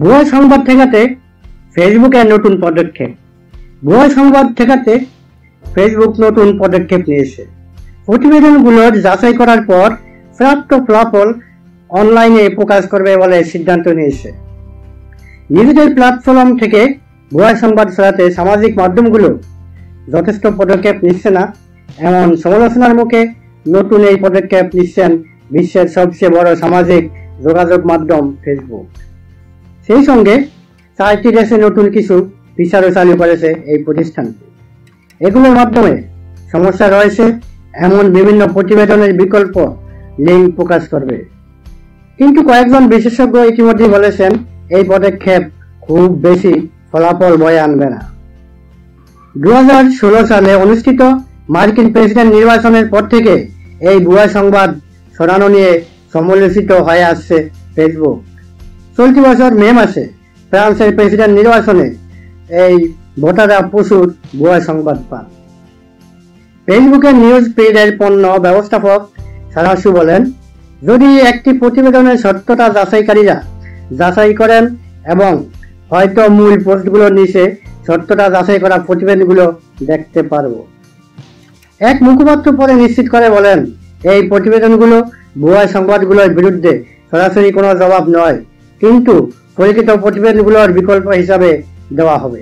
ভুয়া সংবাদ ঠেকাতে ফেসবুকের নতুন পদক্ষেপ। ভুয়া সংবাদ ঠেকাতে ফেসবুক নতুন পদক্ষেপ নিয়েছে। প্রতিবেদনগুলোর যাচাই করার পর প্রাপ্ত ফলাফল অনলাইনে প্রকাশ করবে বলে সিদ্ধান্ত নিয়েছে। নিজেদের প্ল্যাটফর্ম থেকে ভুয়া সংবাদ ছড়াতে সামাজিক মাধ্যমগুলো যথেষ্ট পদক্ষেপ নিচ্ছে না, এমন সমালোচনার মুখে নতুন এই পদক্ষেপ নিচ্ছেন বিশ্বের সবচেয়ে বড় সামাজিক যোগাযোগ মাধ্যম ফেসবুক সেই সঙ্গে চারটি দেশে নতুন কিছু বিচারও চালু করেছে এই প্রতিষ্ঠানটি এগুলোর মাধ্যমে সমস্যা রয়েছে, এমন বিভিন্ন প্রতিবেদনের বিকল্প লিঙ্ক প্রকাশ করবে। কিন্তু কয়েকজন বিশেষজ্ঞ ইতিমধ্যে বলেছেন, এই পদক্ষেপ খুব বেশি ফলাফল বয়ে আনবে না। দু হাজার ষোলো সালে অনুষ্ঠিত মার্কিন প্রেসিডেন্ট নির্বাচনের পর থেকে এই ভুয়া সংবাদ সরানো নিয়ে সমালোচিত হয়ে আসছে ফেসবুক। চলতি বছর মে মাসে ফ্রান্সের প্রেসিডেন্ট নির্বাচনে এই ভোটাররা প্রচুর ভুয়া সংবাদ পান। ফেসবুকের নিউজ পেডের পণ্য ব্যবস্থাপক সারাসু বলেন, যদি একটি প্রতিবেদনের সত্যতা যাচাইকারীরা যাচাই করেন এবং হয়তো মূল পোস্টগুলোর নিচে সত্যতা যাচাই করা প্রতিবেদনগুলো দেখতে পারব। এক মুখপাত্র পরে নিশ্চিত করে বলেন, এই প্রতিবেদনগুলো ভুয়া সংবাদগুলোর বিরুদ্ধে সরাসরি কোনো জবাব নয়। কিন্তু পরিচিত প্রতিবেদনগুলোর বিকল্প হিসাবে দেওয়া হবে।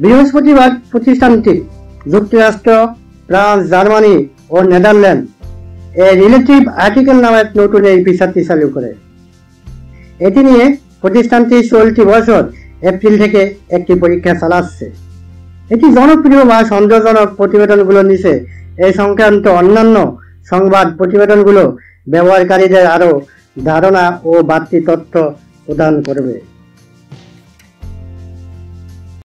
বৃহস্পতিবার প্রতিষ্ঠানটি যুক্তরাষ্ট্র, ফ্রান্স, জার্মানি ও নেদারল্যান্ড এ রিলেটিভ আর্টিকেল নামের নতুন এই ফিচারটি চালু করে। এটি নিয়ে প্রতিষ্ঠানটি চলতি বছর এপ্রিল থেকে একটি পরীক্ষা চালাচ্ছে। এটি জনপ্রিয় বা সন্দেহজনক প্রতিবেদনগুলোর নিচে এই সংক্রান্ত অন্যান্য সংবাদ প্রতিবেদনগুলো ব্যবহারকারীদের আরও ধারণা ও বাড়তি তথ্য প্রদান করবে।